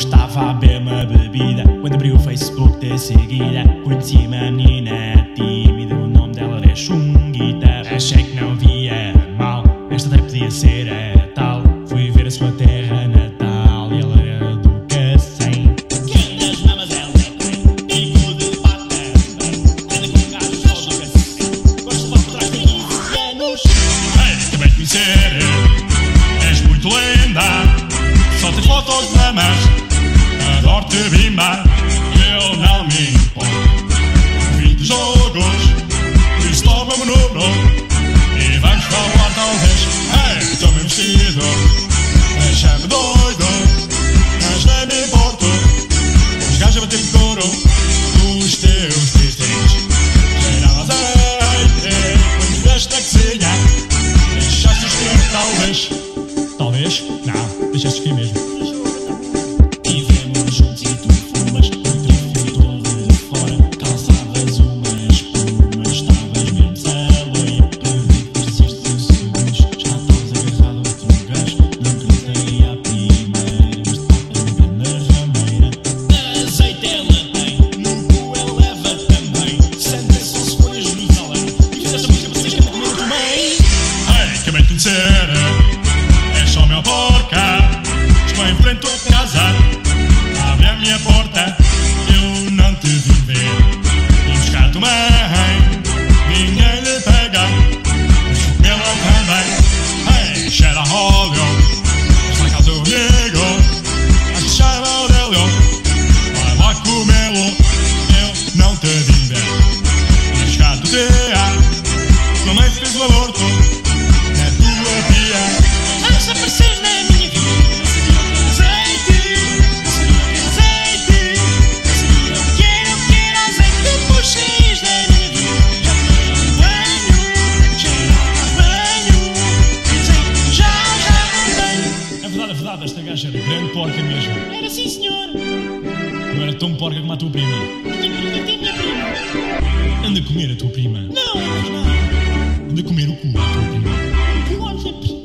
Estava a beber uma bebida. Quando abri o Facebook de seguida Conheci uma menina tímida. O nome dela era Chunguita Achei que não via mal Esta até podia ser a tal. Fui ver a sua terra natal E ela era do Que nas mamas ela tem Bico de pata. Anda com um gajo só do Cacém. Gosto de por trás de 15 anos Ei, também te conhecer Fotos de mamas Adoro-te bimba Eu não me importo Vi dos jogos Isso toma-me no bloco E vamos falar talvez Ei, estou bem vestido Deixa-me doido Mas nem me importo Os gajos a bater couro Nos teus distins Cheirava azeite Quando estiveste na cozinha Deixaste escrever talvez Talvez? Não, deixaste escrever esta gaja era grande porca mesmo. Era sim, senhor. Não era tão porca como a tua prima. A tua prima tem minha prima. Anda a comer a tua prima. Não, não. Anda a comer o cu a tua prima. Por favor,